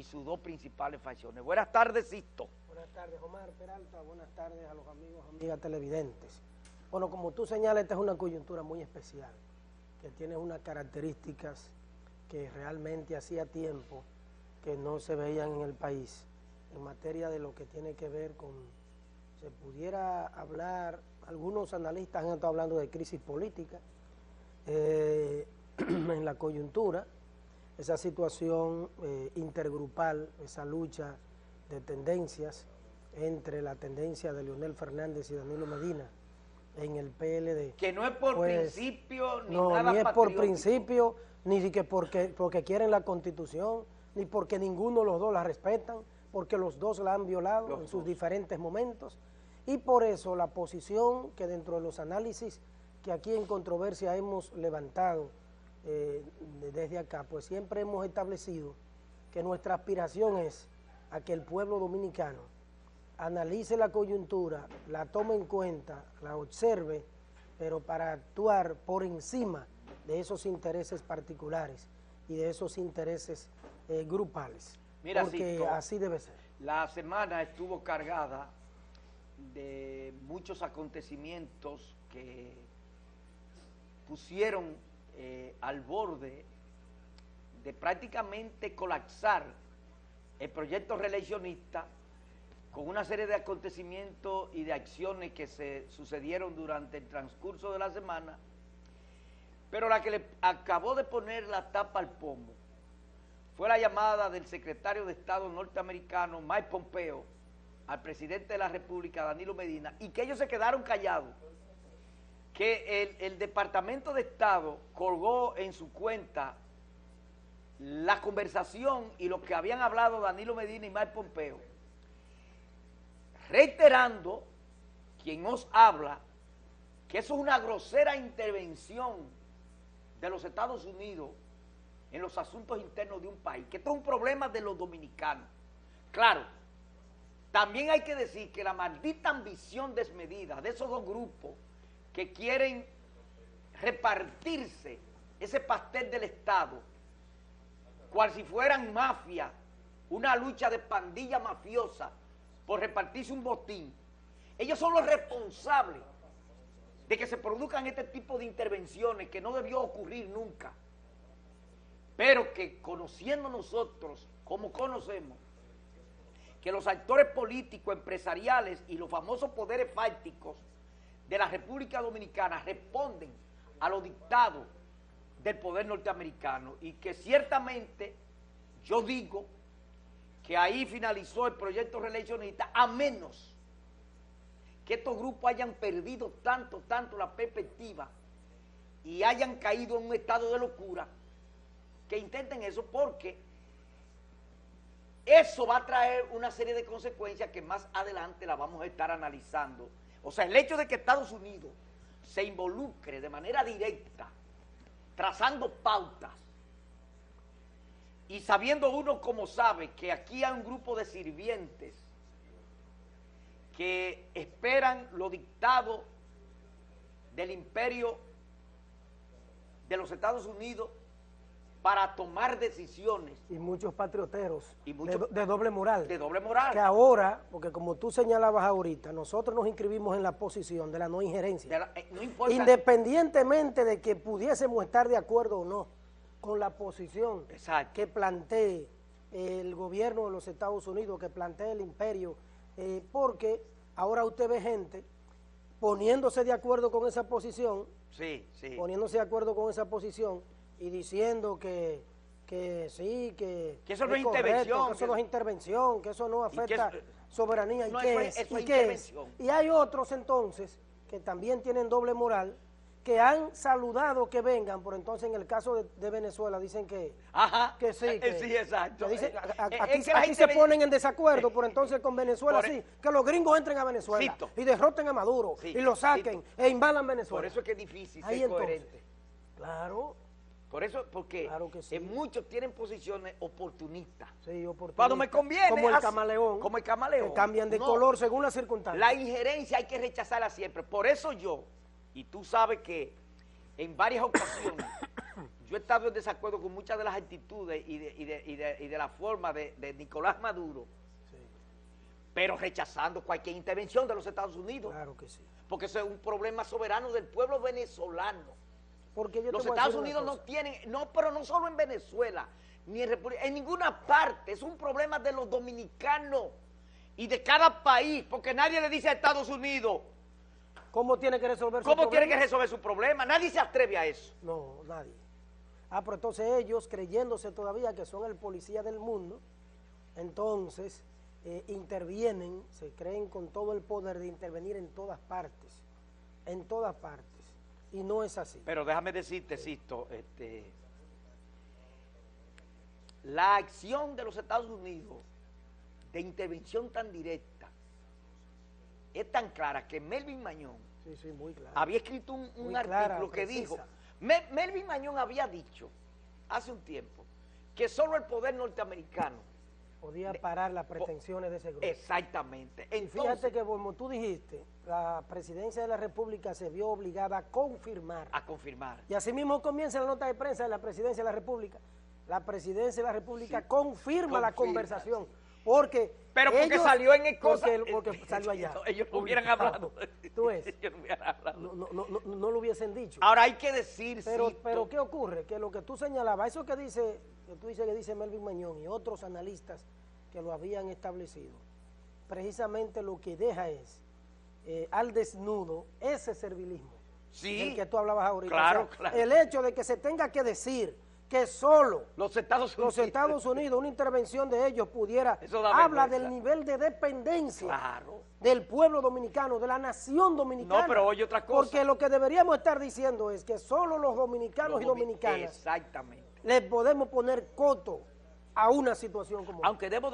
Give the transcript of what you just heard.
y sus dos principales facciones. Buenas tardes, Sisto. Buenas tardes, Omar Peralta. Buenas tardes a los amigos, amigas televidentes. Bueno, como tú señalas, esta es una coyuntura muy especial, que tiene unas características que realmente hacía tiempo que no se veían en el país en materia de lo que tiene que ver con, se pudiera hablar, algunos analistas han estado hablando de crisis política eh, en la coyuntura, esa situación eh, intergrupal, esa lucha de tendencias entre la tendencia de Leonel Fernández y Danilo Medina en el PLD. Que no es por Pues, principio ni no, nada ni es por principio, ni que porque, porque quieren la constitución, ni porque ninguno de los dos la respetan, porque los dos la han violado Los en sus dos. diferentes momentos. Y por eso la posición que dentro de los análisis que aquí en controversia hemos levantado eh, de- desde acá, pues siempre hemos establecido que nuestra aspiración es a que el pueblo dominicano analice la coyuntura, la tome en cuenta, la observe, pero para actuar por encima de esos intereses particulares y de esos intereses eh, grupales. Mira, porque así debe ser. La semana estuvo cargada de muchos acontecimientos que pusieron eh, al borde de prácticamente colapsar el proyecto reeleccionista con una serie de acontecimientos y de acciones que se sucedieron durante el transcurso de la semana, pero la que le acabó de poner la tapa al pomo fue la llamada del secretario de Estado norteamericano Mike Pompeo al presidente de la República, Danilo Medina, y que ellos se quedaron callados, que el, Departamento de Estado colgó en su cuenta la conversación y lo que habían hablado Danilo Medina y Mike Pompeo, reiterando quien nos habla que eso es una grosera intervención de los Estados Unidos en los asuntos internos de un país, que esto es un problema de los dominicanos. Claro, también hay que decir que la maldita ambición desmedida de esos dos grupos que quieren repartirse ese pastel del Estado, cual si fueran mafia, una lucha de pandilla mafiosa por repartirse un botín, ellos son los responsables de que se produzcan este tipo de intervenciones que no debió ocurrir nunca. Pero que conociendo nosotros, como conocemos, que los actores políticos, empresariales y los famosos poderes fácticos de la República Dominicana responden a los dictados del poder norteamericano y que ciertamente yo digo que ahí finalizó el proyecto reeleccionista a menos que estos grupos hayan perdido tanto, tanto la perspectiva y hayan caído en un estado de locura que intenten eso porque eso va a traer una serie de consecuencias que más adelante la vamos a estar analizando. O sea, el hecho de que Estados Unidos se involucre de manera directa, trazando pautas, y sabiendo uno como sabe que aquí hay un grupo de sirvientes que esperan lo dictado del imperio de los Estados Unidos para tomar decisiones Y muchos patrioteros Y muchos- de, de doble moral. de doble moral. que ahora, porque como tú señalabas ahorita, nosotros nos inscribimos en la posición de la no injerencia. La- eh, no importa. Independientemente de que pudiésemos estar de acuerdo o no con la posición Exacto. que plantee el gobierno de los Estados Unidos, que plantee el imperio, eh, porque ahora usted ve gente poniéndose de acuerdo con esa posición, Sí, sí. poniéndose de acuerdo con esa posición y diciendo que, que sí, que, Que eso no es correcto, intervención, que eso no es intervención, que eso no Y afecta soberanía. ¿Y No, qué eso es? es- eso ¿Y es qué es? intervención. Y hay otros entonces que también tienen doble moral, que han saludado que vengan, por entonces en el caso de, de Venezuela dicen que, Ajá. que sí. Eh, que- sí, exacto. que dicen- Eh, a- a- eh, aquí que se ponen en desacuerdo, por entonces con Venezuela Por e- sí, que los gringos entren a Venezuela Cito. y derroten a Maduro Sí, y lo saquen cito. e invadan Venezuela. Por eso es que es difícil Ahí ser entonces. coherente. Claro, Por eso, porque Claro que sí. en muchos tienen posiciones oportunistas. sí, oportunista. Cuando me conviene. Como el así- camaleón. Como el camaleón. Que cambian de No, color según las circunstancias. La injerencia hay que rechazarla siempre. Por eso yo, y tú sabes que en varias ocasiones yo he estado en desacuerdo con muchas de las actitudes y de, y de, y de, y de la forma de, de Nicolás Maduro, Sí, pero rechazando cualquier intervención de los Estados Unidos, claro que sí. porque eso es un problema soberano del pueblo venezolano. Porque yo Los Estados Unidos no tienen, no, pero no solo en Venezuela, ni en República, en ninguna parte, es un problema de los dominicanos y de cada país, porque nadie le dice a Estados Unidos ¿Cómo tiene que resolver su cómo tiene que resolver su problema, nadie se atreve a eso. No, nadie. Ah, pero entonces ellos, creyéndose todavía que son el policía del mundo, entonces eh, intervienen, se creen con todo el poder de intervenir en todas partes, en todas partes. Y no es así. Pero déjame decirte, Sisto, este, la acción de los Estados Unidos de intervención tan directa es tan clara que Melvin Mañón Sí, sí, muy claro. había escrito un, un artículo clara, que precisa. dijo, Me- Melvin Mañón había dicho hace un tiempo que solo el poder norteamericano, Podía parar las pretensiones de ese grupo. exactamente, Y entonces, fíjate que como tú dijiste, la presidencia de la República se vio obligada a confirmar. a confirmar. Y así mismo comienza la nota de prensa de la presidencia de la República. La presidencia de la República confirma, la conversación. Porque. Pero porque ellos- salió en el cosa- Porque, porque salió allá. Ellos no hubieran hablado. Tú ves. Ellos no hubieran hablado. No, no, no, no, lo hubiesen dicho. Ahora hay que decir, Pero, pero ¿qué ocurre? Que lo que tú señalabas, eso que dice, que tú dices que dice Melvin Mañón y otros analistas que lo habían establecido, precisamente lo que deja es eh, al desnudo ese servilismo Sí, del que tú hablabas ahorita. claro, O sea, claro. El hecho de que se tenga que decir que solo los Estados Unidos. los Estados Unidos, una intervención de ellos pudiera, habla vergüenza. del nivel de dependencia Claro. del pueblo dominicano, de la nación dominicana. No, pero oye otra cosa. Porque lo que deberíamos estar diciendo es que solo los dominicanos Los y domi- dominicanas Exactamente. le podemos poner coto a una situación como esta. Aunque debo